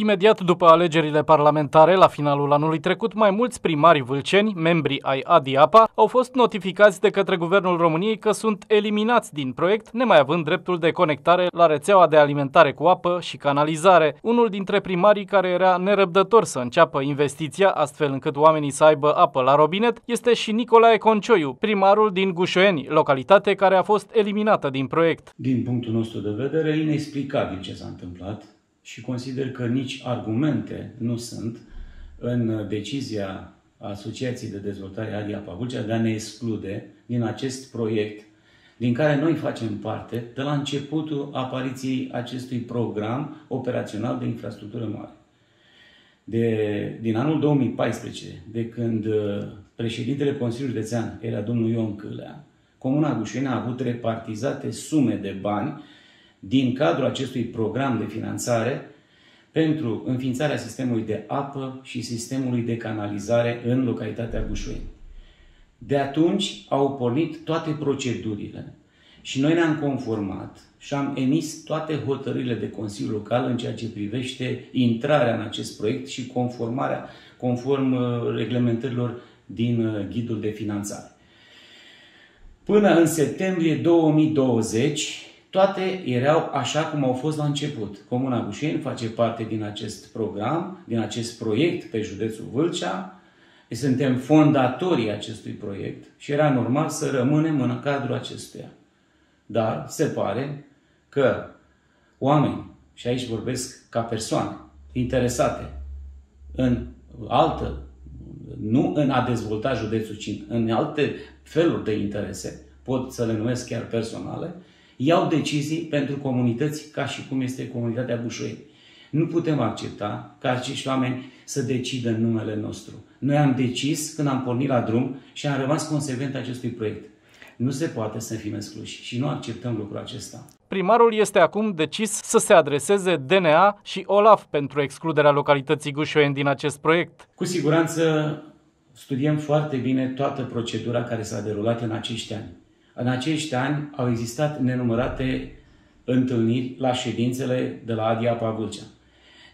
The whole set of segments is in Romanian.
Imediat după alegerile parlamentare, la finalul anului trecut, mai mulți primari vâlceni, membri ai ADIAPA, au fost notificați de către Guvernul României că sunt eliminați din proiect, nemai având dreptul de conectare la rețeaua de alimentare cu apă și canalizare. Unul dintre primarii care era nerăbdător să înceapă investiția, astfel încât oamenii să aibă apă la robinet, este și Nicolae Concioiu, primarul din Gușoeni, localitate care a fost eliminată din proiect. Din punctul nostru de vedere, inexplicabil ce s-a întâmplat și consider că nici argumente nu sunt în decizia Asociației de Dezvoltare Adia Pavulcea de a ne exclude din acest proiect din care noi facem parte de la începutul apariției acestui program operațional de infrastructură mare. De, din anul 2014, de când uh, președintele Consiliului Județean era domnul Ion Câlea, Comuna Gușeni a avut repartizate sume de bani din cadrul acestui program de finanțare pentru înființarea sistemului de apă și sistemului de canalizare în localitatea Bușoeni. De atunci au pornit toate procedurile și noi ne-am conformat și am emis toate hotărârile de Consiliu Local în ceea ce privește intrarea în acest proiect și conformarea conform uh, reglementărilor din uh, ghidul de finanțare. Până în septembrie 2020, toate erau așa cum au fost la început. Comuna Bușeni face parte din acest program, din acest proiect pe județul Vâlcea. Suntem fondatorii acestui proiect și era normal să rămânem în cadrul acestuia. Dar se pare că oameni, și aici vorbesc ca persoane interesate în altă, nu în a dezvolta județul, ci în alte feluri de interese, pot să le numesc chiar personale, iau decizii pentru comunități ca și cum este comunitatea Bușoiei. Nu putem accepta ca acești oameni să decidă în numele nostru. Noi am decis când am pornit la drum și am rămas consecvent acestui proiect. Nu se poate să fim excluși și nu acceptăm lucrul acesta. Primarul este acum decis să se adreseze DNA și OLAF pentru excluderea localității Gușoien din acest proiect. Cu siguranță studiem foarte bine toată procedura care s-a derulat în acești ani. În acești ani au existat nenumărate întâlniri la ședințele de la Adia Pavulcea.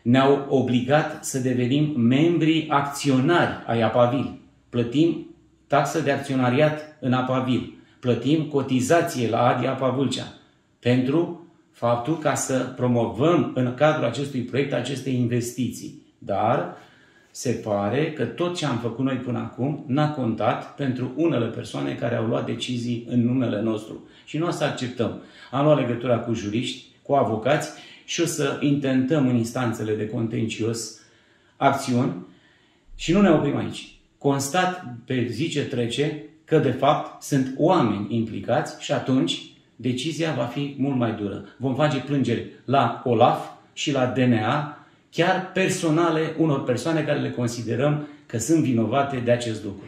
Ne-au obligat să devenim membri acționari ai Apavil. Plătim taxă de acționariat în Apavil. Plătim cotizație la Adia Pavulcea pentru faptul ca să promovăm în cadrul acestui proiect aceste investiții. Dar se pare că tot ce am făcut noi până acum n-a contat pentru unele persoane care au luat decizii în numele nostru. Și nu o să acceptăm. Am luat legătura cu juriști, cu avocați și o să intentăm în instanțele de contencios acțiuni și nu ne oprim aici. Constat pe zi ce trece că de fapt sunt oameni implicați și atunci decizia va fi mult mai dură. Vom face plângeri la OLAF și la DNA chiar personale unor persoane care le considerăm că sunt vinovate de acest lucru.